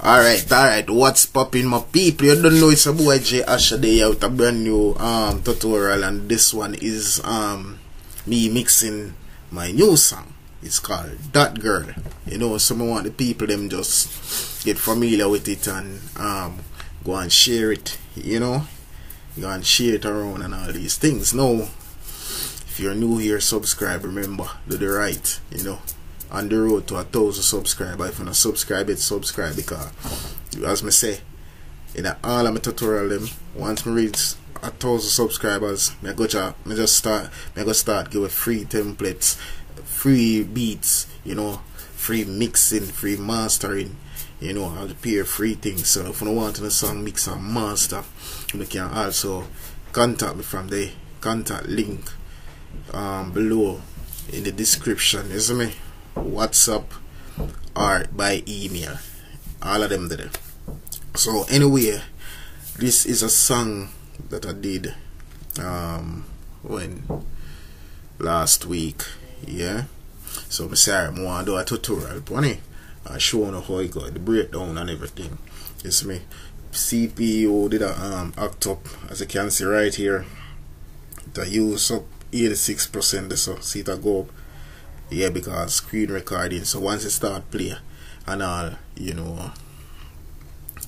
Alright, alright, what's popping my people? You don't know it's a boy J Asha Day out a brand new um tutorial and this one is um me mixing my new song. It's called That Girl. You know, some want the people them just get familiar with it and um go and share it, you know. Go and share it around and all these things. No. If you're new here, subscribe, remember, do the right, you know on the road to a thousand subscribers. If you not subscribe it, subscribe because as me say, in all of my tutorial them, once me reach a thousand subscribers, me go to, me just start me go start give free templates, free beats, you know, free mixing, free mastering, you know, I'll pay free things. So if you want to song mix and master, you can also contact me from the contact link um, below in the description, see me? WhatsApp or by email. All of them there. So anyway, this is a song that I did um, when last week. Yeah. So I'm sorry, I want to do a tutorial it. I show you how it got the breakdown and everything. See me? CPU did a um, act up as you can see right here. The use up 86% so see it go up yeah because screen recording so once it start play and all you know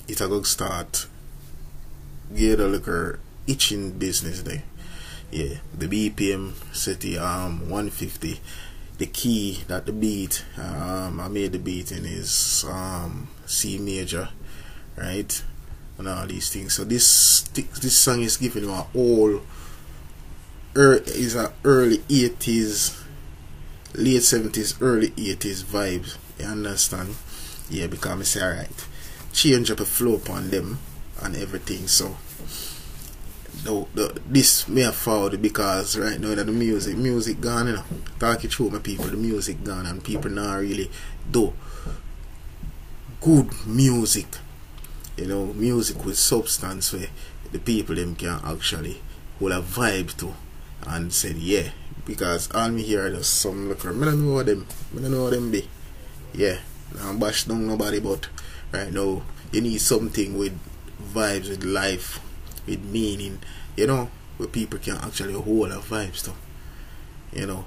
it's a go start get a little itching business there. Yeah the BPM set um 150 the key that the beat um I made the beat in is um C major right and all these things. So this this song is giving you a whole er, is a early 80s late 70s, early 80s vibes. You understand? Yeah, because I say, alright, change up a flow upon them and everything. So, the, the, this may have followed because right now that the music, music gone, you know, talking through my people, the music gone and people now really do good music. You know, music with substance where the people them can actually hold a vibe to and said, yeah, because all me hear is some look. I don't know what them. I don't know what them be. Yeah, I'm bash down nobody, but right now you need something with vibes, with life, with meaning. You know, where people can actually hold a vibe to. You know,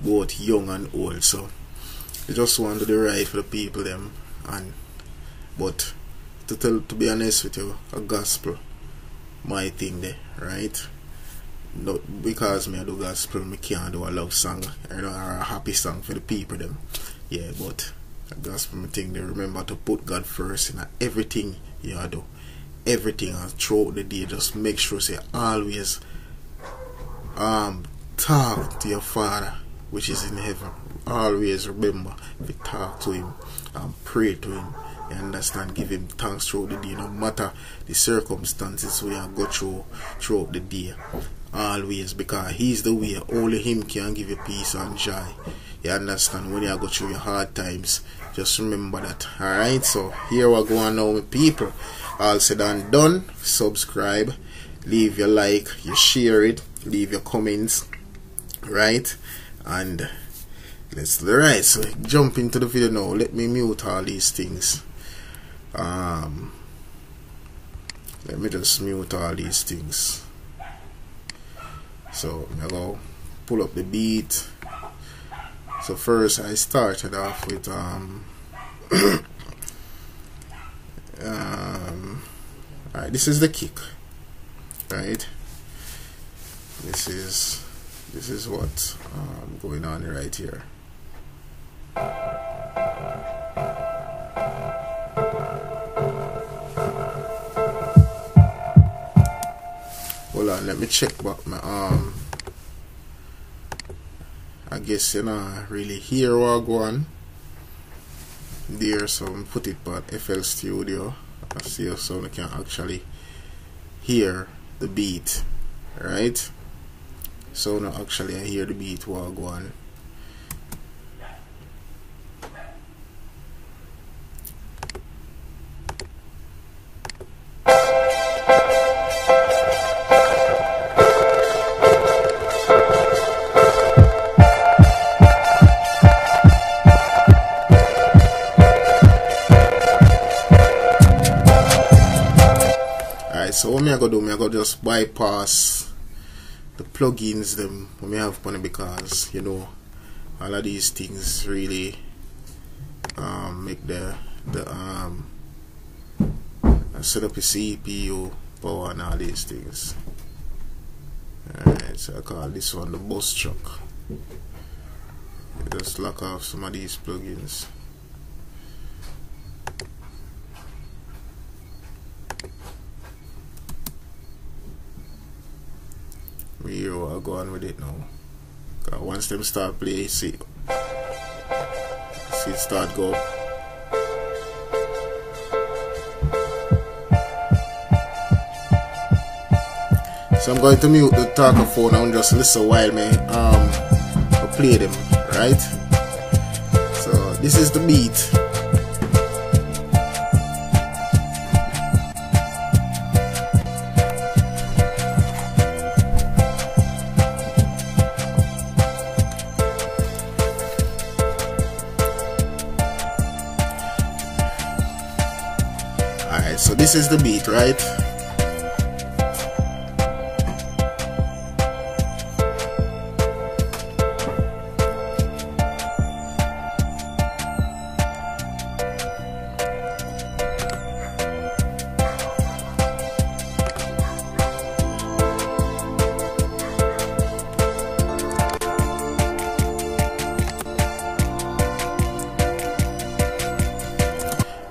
both young and old. So I just want to do right for the people them, and but to tell to be honest with you, a gospel, my thing there, right? No, because me I do gospel, me can't do a love song you know, or a happy song for the people them. Yeah, but gospel me thing they remember to put God first in everything you do. Everything and throughout the day just make sure say always um talk to your father which is in heaven. Always remember to talk to him and pray to him. You understand? Give him thanks throughout the day, no matter the circumstances we are go through throughout the day always because he's the way. Only him can give you peace and joy. You understand? When you go through your hard times just remember that. Alright? So here we're going now with people. All said and done subscribe leave your like you share it leave your comments. Right? And let's do right so jump into the video now. Let me mute all these things. Um let me just mute all these things so I go pull up the beat. So first I started off with um, um alright this is the kick right? This is this is what um, going on right here on let me check back my um I guess you know really hear what go on. There so I'm put it on FL Studio. I see if someone can actually hear the beat right? So now actually I hear the beat while go the plugins them we have on because you know all of these things really um, make the the um set up a CPU power and all these things. Alright, so I call this one the bus track. Just lock off some of these plugins. Will go on with it now. Once them start play, see, see it start go. So I'm going to mute the talker phone and just listen while me um play them, right? So this is the beat. This is the beat, right?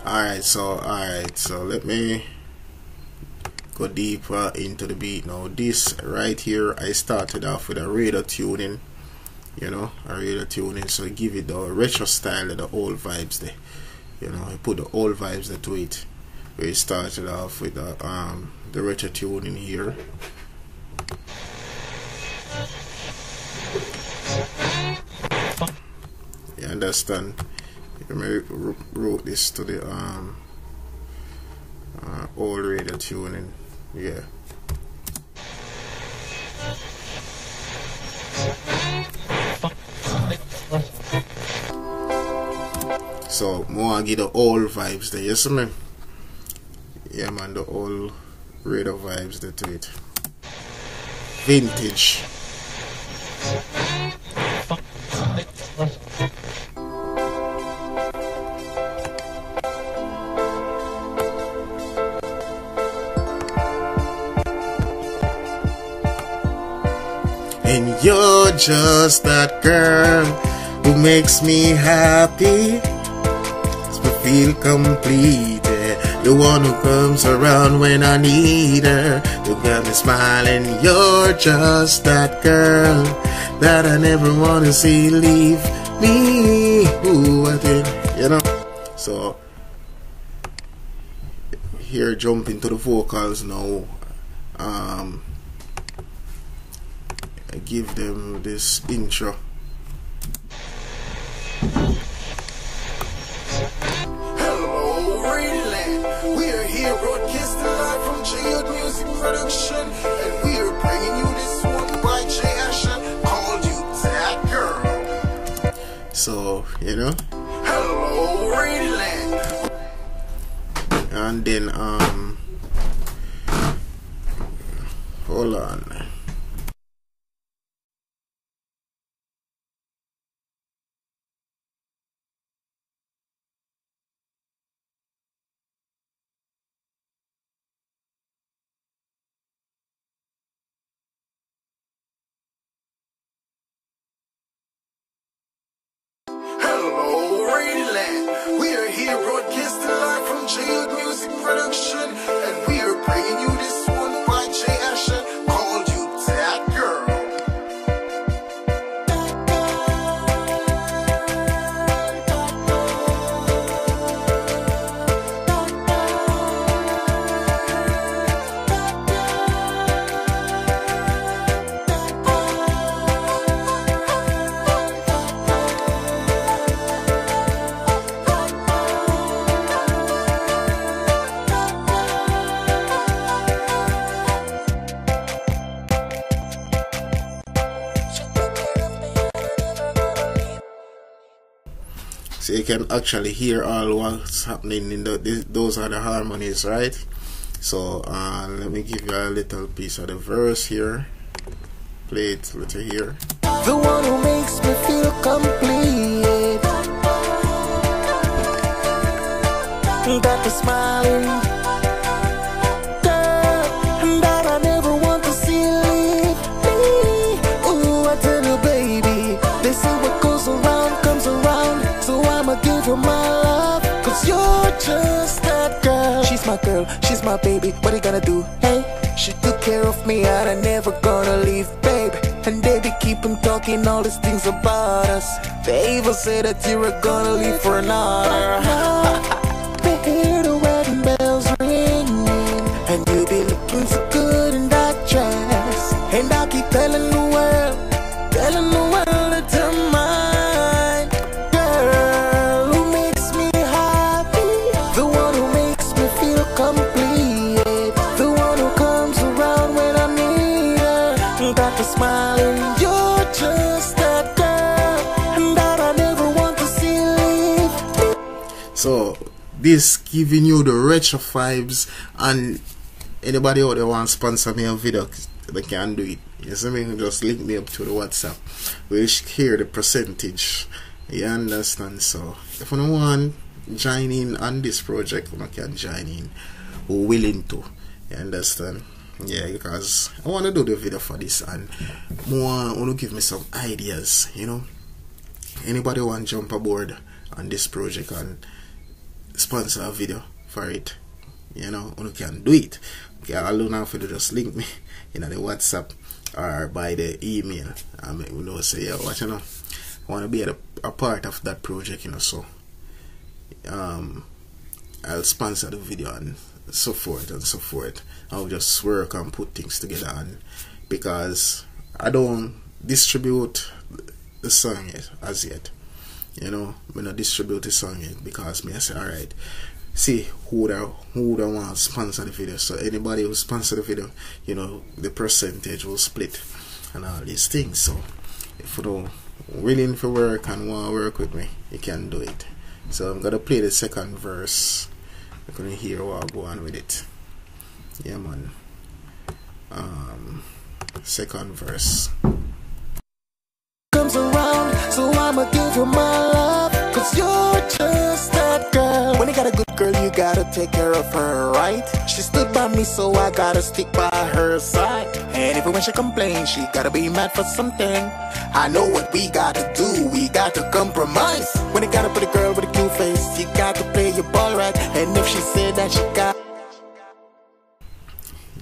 alright so so let me go deeper into the beat. Now this right here I started off with a radar tuning you know a radar tuning so I give it the retro style of the old vibes there you know I put the old vibes there to it. We started off with the um the retro tuning here. You understand? I wrote this to the um uh, old radio tuning yeah. So more I get the old vibes there yes man yeah man the old radio vibes there to it. Vintage just that girl who makes me happy. Me feel complete. The one who comes around when I need her. You got me smiling. You're just that girl that I never want to see leave me. Ooh, I think, you know. So, here jump into the vocals now. Um, I give them this intro. Hello, Rayland. We are here broadcasting live from Music Production, and we are bringing you this one by J Asha called You That Girl. So, you know, Hello, Rayland. and then, um, hold on. Can actually hear all what's happening in the, th- those are the harmonies, right? So uh, let me give you a little piece of the verse here. Play it little here. The one who makes me feel complete. Got the my girl, she's my baby. What you gonna do? Hey, she took care of me and I'm never gonna leave, baby. And they be keep 'em talking all these things about us. They even say that you were gonna leave for another. So this giving you the retro vibes and anybody out there want sponsor me a video they can do it. You see me? Just link me up to the WhatsApp. We'll hear the percentage. You understand? So if you want join in on this project, you can join in. Willing to. You understand? Yeah, because I want to do the video for this and more want to give me some ideas, you know. Anybody want jump aboard on this project and sponsor a video for it, you know, you can do it. Okay, you have to just link me you know the WhatsApp or by the email. I mean, you know, say, yeah, what you know, I want to be a, a part of that project, you know, so um, I'll sponsor the video and so forth and so forth. I'll just work and put things together and because I don't distribute the song yet as yet. You know, me not distribute the song yet because me I say alright. See who the who the want sponsor the video. So anybody who sponsor the video, you know, the percentage will split and all these things. So if you don't willing for work and want to work with me, you can do it. So I'm gonna play the second verse. You're gonna hear what I go on with it. Yeah man. Um second verse. comes around, so I'ma give you my girl, you gotta take care of her, right? She stood by me, so I gotta stick by her side. And even when she complains, she gotta be mad for something. I know what we gotta do, we got to compromise. When you gotta put a girl with a cute face, you got to play your ball right. And if she said that she got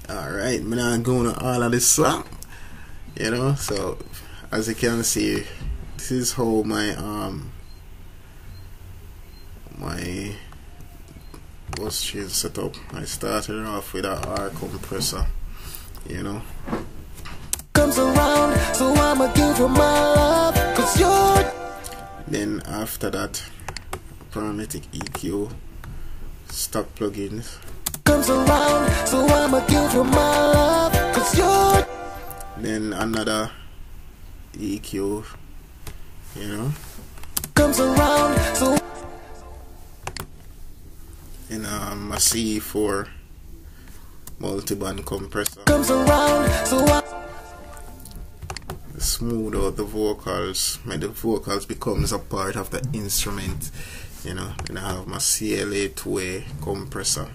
Alright, man, I'm going to all of this song. You know, so as you can see, this is how my um my bus chain set up. I started off with a R compressor, you know. comes around, so I'ma give you my love. Cause you're Then after that, parametric EQ, stock plugins, comes around, so I'ma give you my love. Cause you're then another EQ, you know. comes around, so in um, a C4 multi-band compressor. Comes around, so I smooth out the vocals. Make the vocals becomes a part of the instrument you know. And I have my CLA 2A compressor.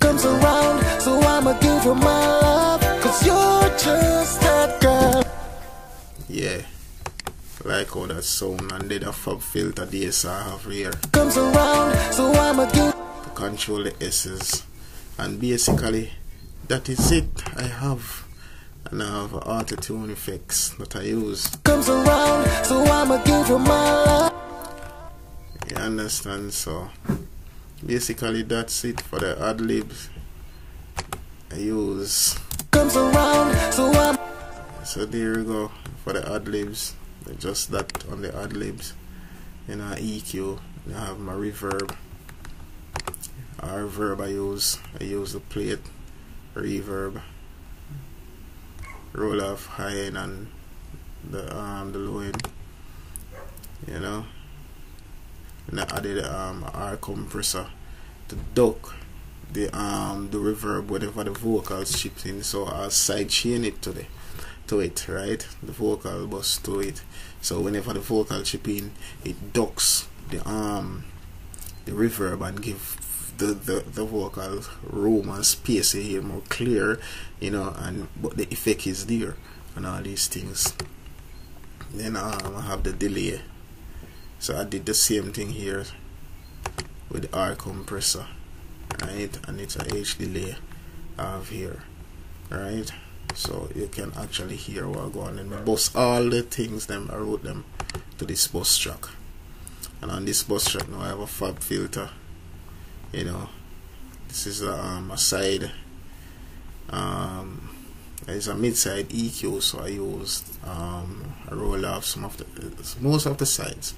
Comes around, so I'ma give you my love. Cause you're just that girl. yeah. Like how that sound and then a FabFilter I have here. Comes around, so I'ma give to control the S's and basically that is it I have and I have auto tune effects that I use comes around, so I'ma give you my love. You understand? So basically that's it for the ad libs. I use Comes around, so I'm so there you go for the ad libs. Just that on the ad libs. In our EQ, I have my reverb. Our reverb I use. I use the plate reverb. Roll off high end and the um the low end. You know. And I added um R compressor to duck the um the reverb whatever the vocals chipped in so I'll side chain it to the to it right the vocal bus to it so whenever the vocal chip in it ducks the um the reverb and give the, the, the vocal room and space here more clear you know and but the effect is there and all these things. Then um, I have the delay. So I did the same thing here with the R compressor right? And it's a H delay I have here right? So you can actually hear what going on and bus. All the things them I wrote them to this bus track. And on this bus track now I have a FabFilter you know this is a, um, a side um, it's a mid-side EQ so I used um, I roll off some of the most of the sides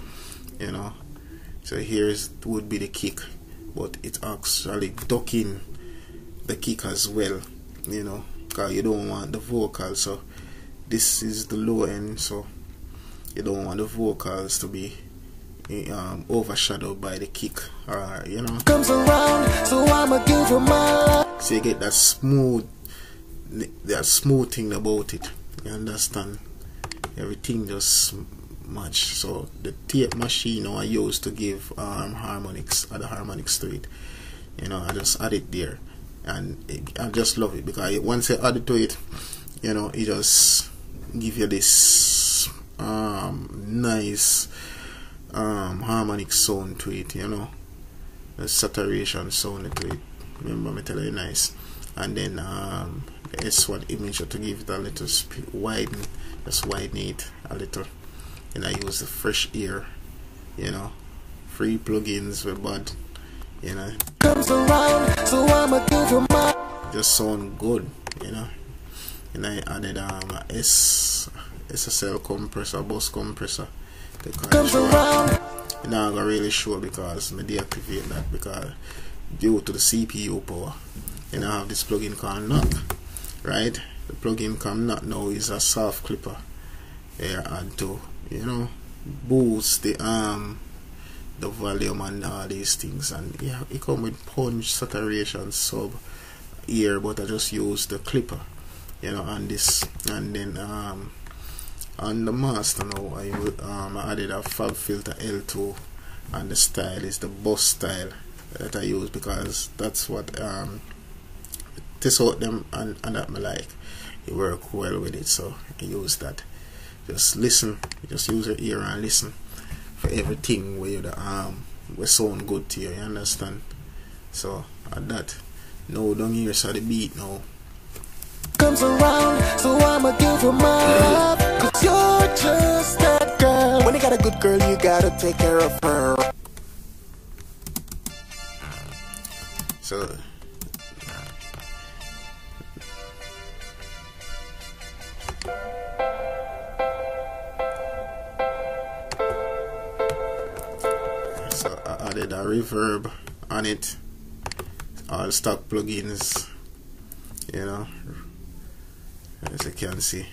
you know. So here's would be the kick but it's actually ducking the kick as well you know because you don't want the vocal so this is the low end so you don't want the vocals to be um, overshadowed by the kick. Or you know? Comes around, so I'ma give you my so you get that smooth that smooth thing about it. You understand? Everything just match. So the tape machine I use to give um, harmonics other harmonics to it you know I just add it there. And it, I just love it because once I add it to it you know it just give you this um, nice um, harmonic sound to it you know. The saturation sound to it. Remember me tell you nice. And then um, the S1 image to give it a little widen just widen it a little. And I use the fresh air you know. Free plugins with bad you know. Comes around, so I'ma give you my just sound good you know. And I added um a S SSL compressor bus compressor the comes around. not really sure because I deactivate that because due to the CPU power and I have this plugin called knock right? The plugin called knock now is a soft clipper here and to you know boost the um the volume and all these things. And yeah it come with punch saturation sub here but I just use the clipper you know and this and then um on the master now I um I added a FabFilter L2 and the style is the bus style that I use because that's what um test out them and, and that me like. It work well with it so I use that. Just listen just use your ear and listen for everything where you the um will sound good to you you understand? So at that. Now down here so the beat now Comes around, so I'ma give you my love. Cause you're just that girl. When you got a good girl, you gotta take care of her. so uh, so uh, I added a reverb on it all stock plugins you know as you can see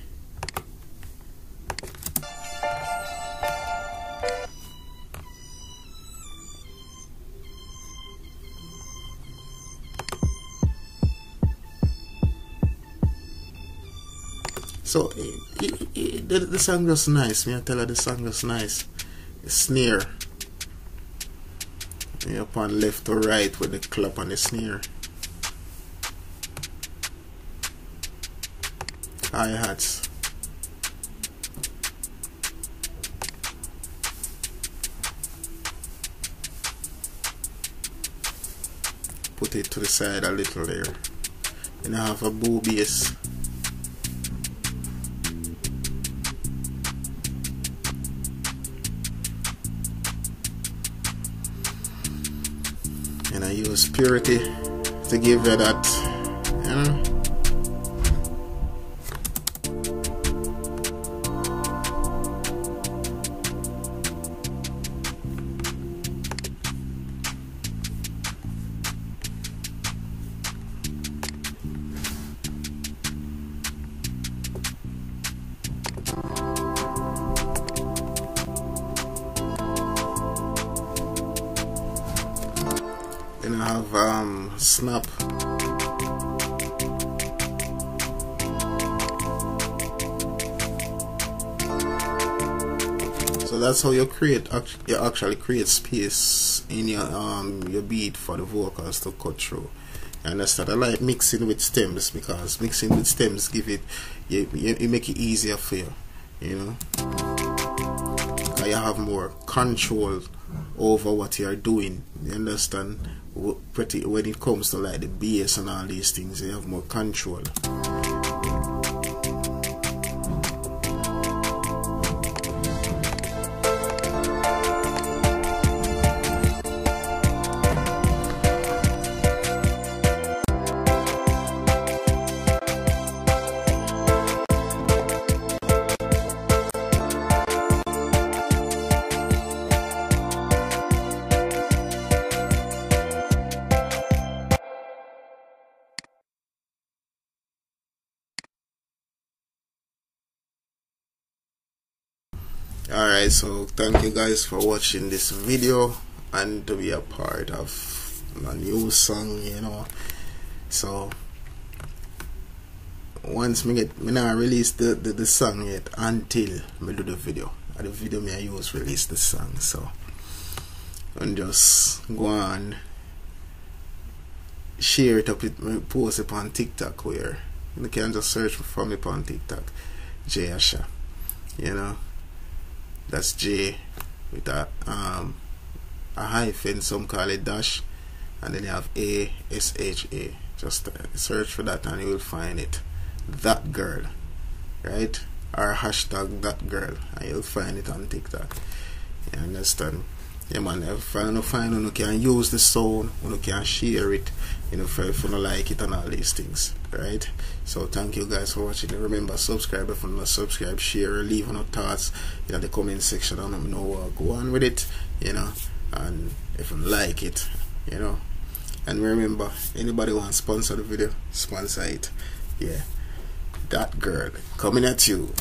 So it, it, the, the song was nice. Me I tell her the song was nice. The snare. Yeah, upon left or right with the clap on the snare. Hi hats. Put it to the side a little there. Then I have a BooBass. and I use purity to give you that have um snap. So that's how you create you actually create space in your um your beat for the vocals to cut through. You understand? I like mixing with stems because mixing with stems give it you, you, you make it easier for you you know you have more control over what you are doing. You understand? Pretty when it comes to like the bass and all these things you have more control alright so thank you guys for watching this video and to be a part of my new song you know. So once me get me not release the, the, the song yet until me do the video. And the video me I use release the song so. And just go on. Share it up with post it on TikTok where. You can just search for me on TikTok. J Asha. You know that's J with a um a hyphen some call it dash and then you have A S H A. Just uh, search for that and you will find it. That girl right? Or hashtag that girl. And you'll find it on TikTok. You understand yeah man if I don't find you can use the sound you can share it you know if you don't like it and all these things right? So thank you guys for watching. Remember subscribe if you not subscribe share leave your thoughts in the comment section and let me know what go on with it you know and if you like it you know. And remember anybody want to sponsor the video sponsor it. Yeah that girl coming at you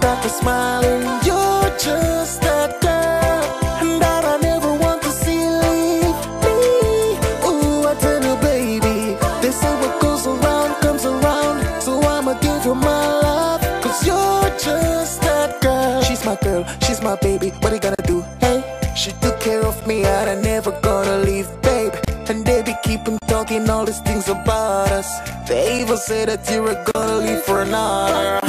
Got smile and you're just that girl that I never want to see leave me. Ooh, I tell you, baby. They say what goes around comes around. So I'ma give you my love. Cause you're just that girl. She's my girl, she's my baby. What are you gonna do? Hey, she took care of me and I never gonna leave, babe. And they be keeping talking all these things about us. They even say that you're gonna leave for another.